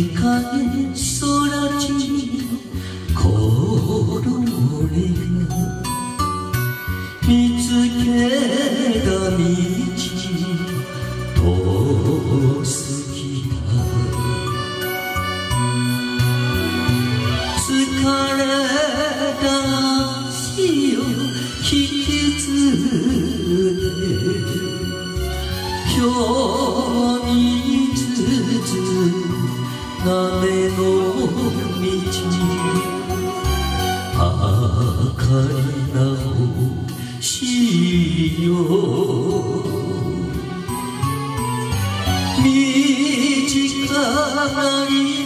短い空地この俺が見つけた道遠すぎた疲れた足を引きずって今日見つつ雨の道明かりなしよ短いない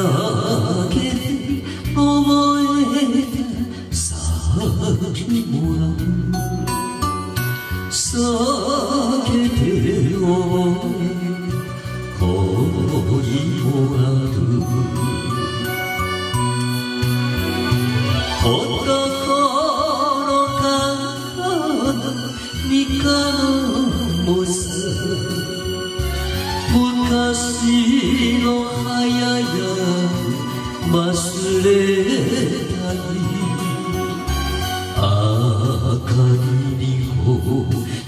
やけ思え先もらう避けて思え恋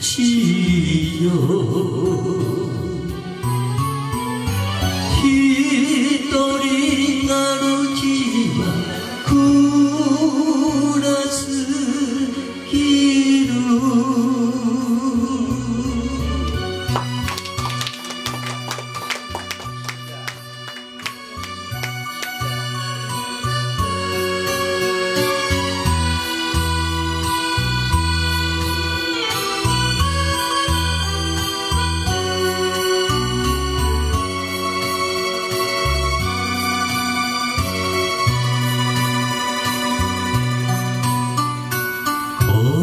欲し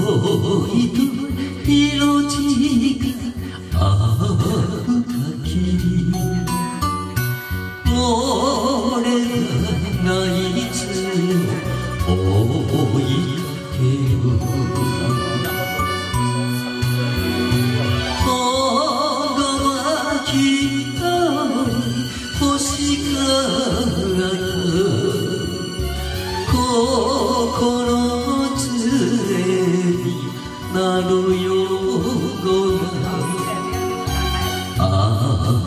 恋と命があたきり俺がいつも追いかける春よごが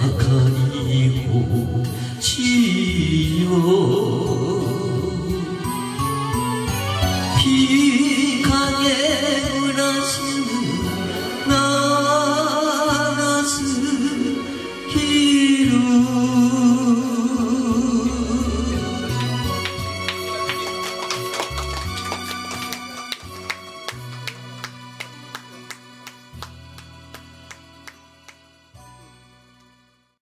赤い